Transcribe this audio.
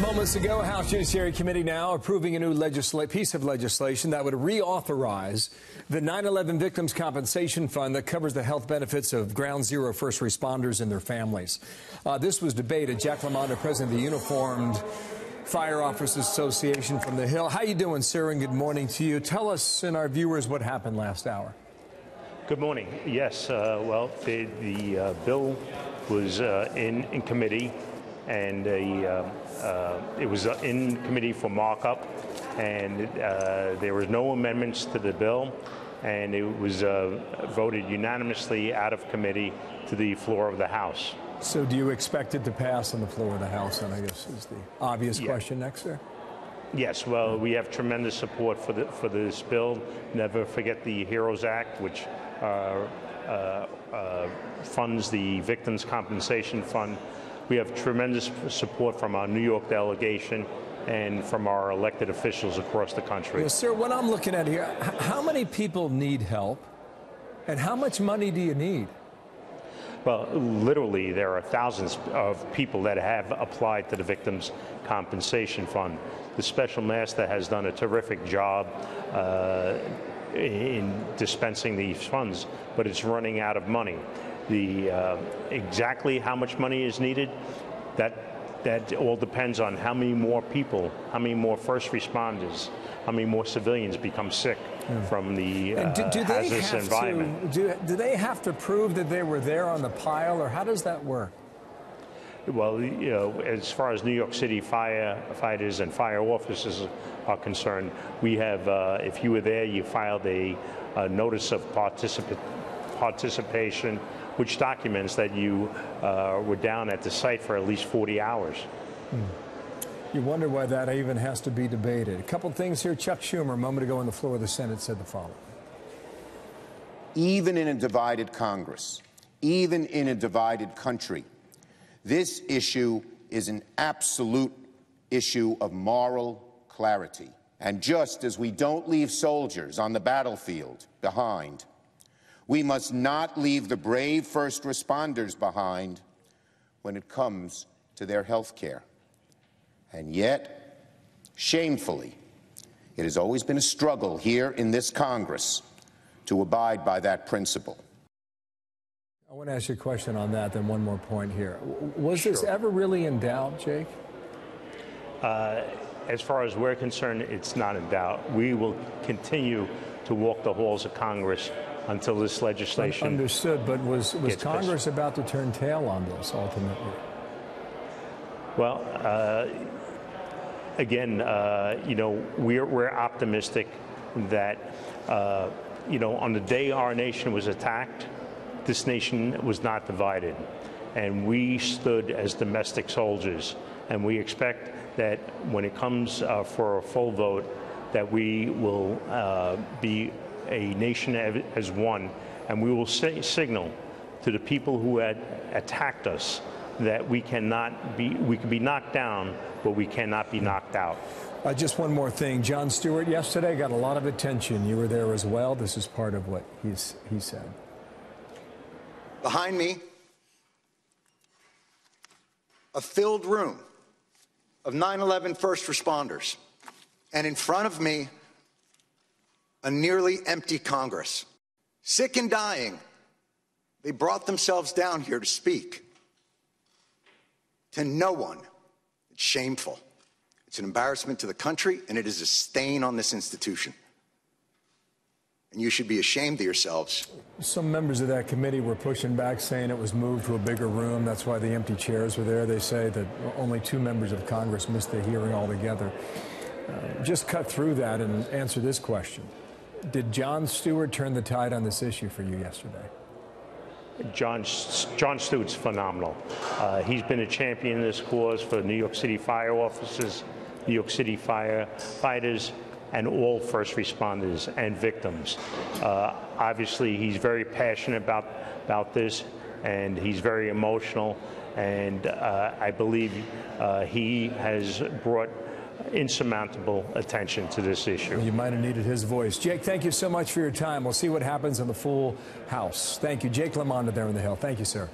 Moments ago, House Judiciary Committee now approving a new piece of legislation that would reauthorize the 9 11 Victims Compensation Fund that covers the health benefits of ground zero first responders and their families. Uh, this was debated. Jack Lemonda, president of the Uniformed Fire Officers Association from the Hill. How you doing, sir, and good morning to you. Tell us and our viewers what happened last hour. Good morning. Yes, uh, well, the, the uh, bill was uh, in, in committee and a, uh, uh, it was in committee for markup, and uh, there was no amendments to the bill, and it was uh, voted unanimously out of committee to the floor of the House. So, do you expect it to pass on the floor of the House? And I guess is the obvious Yeah. question next, sir. Yes, well, we have tremendous support for the, for this bill. Never forget the HEROES Act, which uh, uh, uh, funds the Victims' Compensation Fund. We have tremendous support from our New York delegation and from our elected officials across the country. Well, sir, what I'm looking at here, how many people need help, and how much money do you need? Well, literally, there are thousands of people that have applied to the Victims' Compensation Fund. The Special Master has done a terrific job uh, in dispensing these funds, but it's running out of money. The uh, exactly how much money is needed, that that all depends on how many more people, how many more first responders, how many more civilians become sick from the uh, do, do they hazardous have environment. to? Do, do they have to prove that they were there on the pile, or how does that work? Well, you know, as far as New York City firefighters and fire officers are concerned, we have, uh, if you were there, you filed a, a notice of participa- participation, which documents that you uh, were down at the site for at least 40 hours. You wonder why that even has to be debated. A couple things here. Chuck Schumer, a moment ago on the floor of the Senate, said the following. even in a divided Congress, even in a divided country, this issue is an absolute issue of moral clarity. And just as we don't leave soldiers on the battlefield behind, we must not leave the brave first responders behind when it comes to their health care. And yet, shamefully, it has always been a struggle here in this Congress to abide by that principle. I want to ask you a question on that, then one more point here. W- Was this ever really in doubt, Jake? Uh, as far as we're concerned, it's not in doubt. We will continue to walk the halls of Congress until this legislation. Understood, but was, was Congress about to turn tail on this ultimately? Well, uh, again, uh, you know, we're, we're optimistic that, uh, you know, on the day our nation was attacked, this nation was not divided. And we stood as domestic soldiers. And we expect that when it comes uh, for a full vote, that we will uh, be a nation as one. And we will si- signal to the people who had attacked us that we cannot be, we can be knocked down, but we cannot be knocked out. Uh, just one more thing. Jon Stewart yesterday got a lot of attention. You were there as well. This is part of what he's, he said. Behind me, a filled room of 9 11 first responders. And in front of me, a nearly empty Congress. Sick and dying, they brought themselves down here to speak. To no one, it's shameful. It's an embarrassment to the country, and it is a stain on this institution. And you should be ashamed of yourselves Some members of that committee were pushing back, saying it was moved to a bigger room. That's why the empty chairs were there. They say that only two members of Congress missed the hearing altogether. Uh, just cut through that and answer this question. Did Jon Stewart turn the tide on this issue for you yesterday? Jon, Jon Stewart's phenomenal. Uh, he's been a champion in this cause for New York City fire officers, New York City firefighters, and all first responders and victims. Uh, obviously, he's very passionate about, about this, and he's very emotional, and uh, I believe uh, he has brought insurmountable attention to this issue. You might have needed his voice. Jake, thank you so much for your time. We'll see what happens in the full House. Thank you. Jake Lemonda there on the Hill. Thank you, sir.